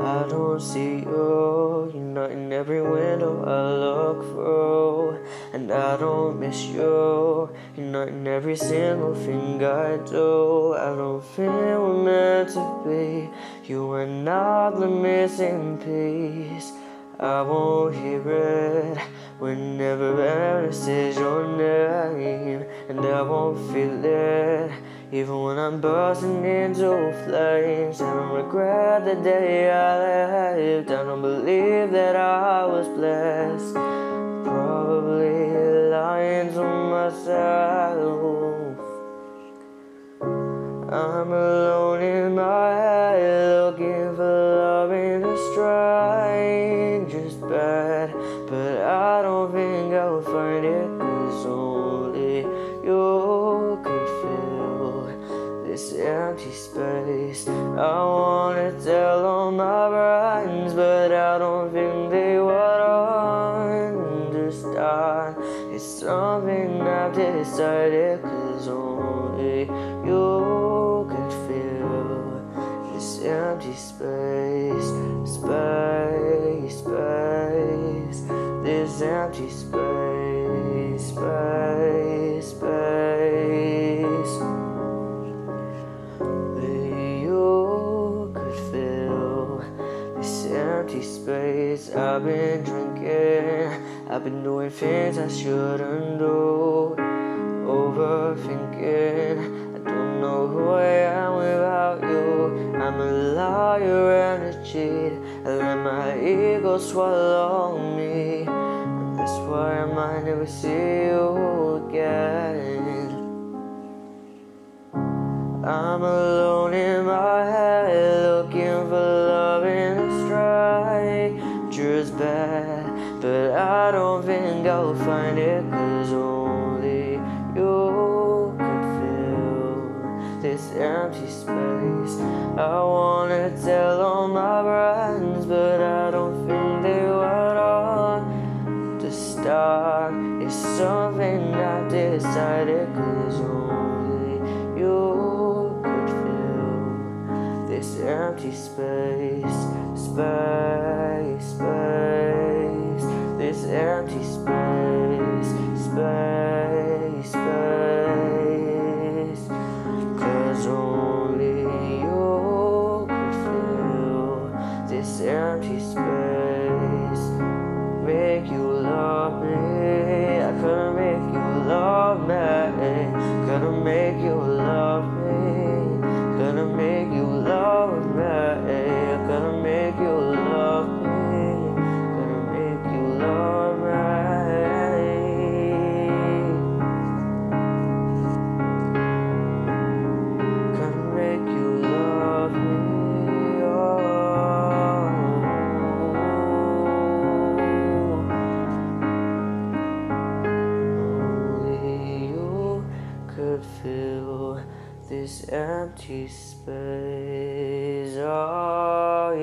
I don't see you. You're not in every window I look through. And I don't miss you. You're not in every single thing I do. I don't feel we're meant to be. You are not the missing piece. I won't hear it whenever Anna says your name, and I won't feel it even when I'm bursting into flames. I don't regret the day I lived. I don't believe that I was blessed. Probably lying to myself. I'm alone in my head, looking for love in a stranger's cause only you could fill this empty space, space, space, this empty space, space, space. That you could fill this empty space. I've been drinking, I've been doing things I shouldn't do, overthinking. I don't know who I am without you. I'm a liar and a cheat. I let my ego swallow me. And that's why I might never see you again. I'm alone in my head, looking for love in a stranger's bed. But I don't think I'll find it, cause only you this empty space. I wanna tell all my friends, but I don't think they would understand. It's something I've decided, cause only you could fill this empty space, space, space, this empty space, this empty space. Oh,